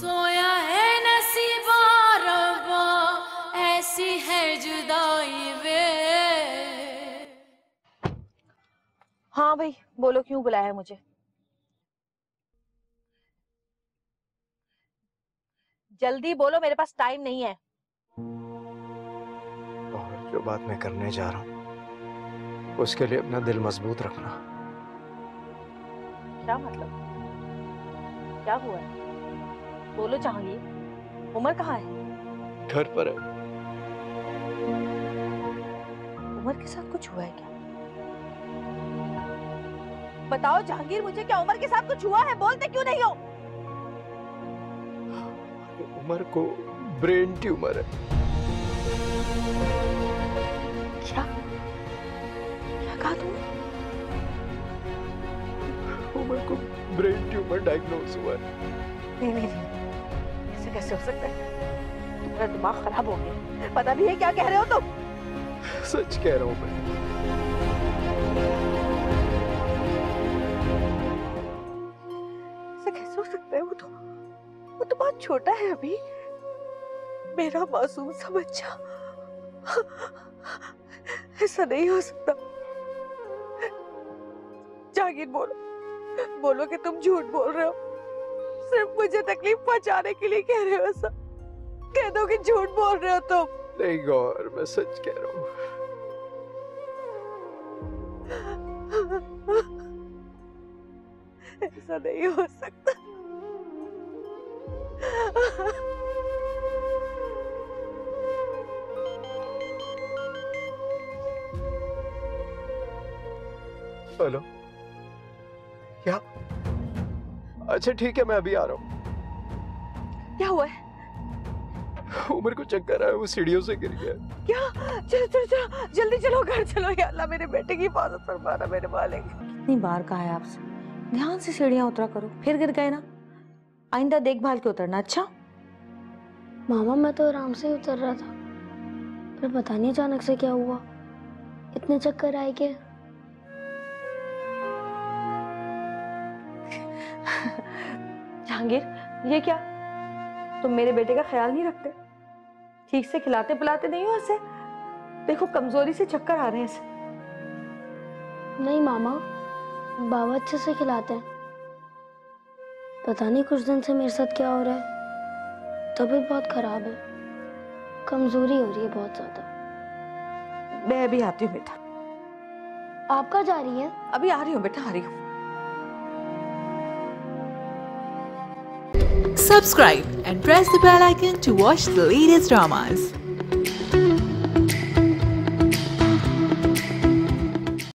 सोया है नसीबा रब्बा ऐसी है जुदाई वे। हाँ भाई बोलो क्यों बुलाया है मुझे? जल्दी बोलो मेरे पास टाइम नहीं है। और जो बात मैं करने जा रहा हूँ उसके लिए अपना दिल मज़बूत रखना। क्या मतलब? क्या हुआ है? बोलो जहांगीर उमर कहाँ है? घर पर है। उमर के साथ कुछ हुआ है क्या? बताओ जहांगीर मुझे क्या उमर के साथ कुछ हुआ है? बोलते क्यों नहीं हो? उमर को ब्रेन ट्यूमर है। क्या? क्या कहा तुमने? उमर को ब्रेन ट्यूमर डायग्नोज हुआ है। नहीं नहीं नहीं। ऐसे कैसे हो सकता है? तुम्हारा दिमाग खराब हो गया। पता भी है क्या कह रहे हो तुम। सच कह रहा हूँ मैं। ऐसे कैसे हो सकता है वो तो वो तो बहुत छोटा है अभी। मेरा मासूम सा बच्चा। ऐसा नहीं हो सकता। जागीर बोलो। बोलो कि तुम झूठ बोल रहे हो। सिर्फ़ मुझे तकलीफ़ पहुँचाने के लिए कह रहे हो सब कह दो कि झूठ बोल रहे हो तुम। नहीं गौर मैं सच कह रहा हूँ। ऐसा नहीं हो सकता। हेलो? क्या? अच्छा ठीक है मैं अभी आ रहा हूँ। क्या हुआ है? उमर को चक्कर आया वो सीढ़ियों से गिर गया। क्या? चलो चलो चलो जल्दी चलो घर चलो या अल्लाह मेरे बेटे की हिफाजत फरमाना मेरे मालिक। कितनी बार कहा है आपसे? ध्यान से सीढ़ियाँ उतरा करो फिर गिर गए ना। आइंदा देखभाल के उतरना अच्छा? मामा मैं तो आराम से ही उतर रहा था फिर पता नहीं अचानक से क्या हुआ। इतने चक्कर आए कि जहांगीर ये क्या? तुम मेरे बेटे का ख्याल नहीं रखते? ठीक से खिलाते पिलाते नहीं हो ऐसे? देखो कमज़ोरी से चक्कर आ रहे हैं इसे नहीं मामा बाबा अच्छे से खिलाते हैं। पता नहीं कुछ दिन से मेरे साथ क्या हो रहा है। तबीयत बहुत खराब है। कमज़ोरी हो रही है बहुत ज़्यादा। मैं अभी आती हूँ बेटा। आप कहाँ जा रही हैं? अभी आ रही हूँ बेटा आ रही हूँ। Subscribe and press the bell icon to watch the latest dramas.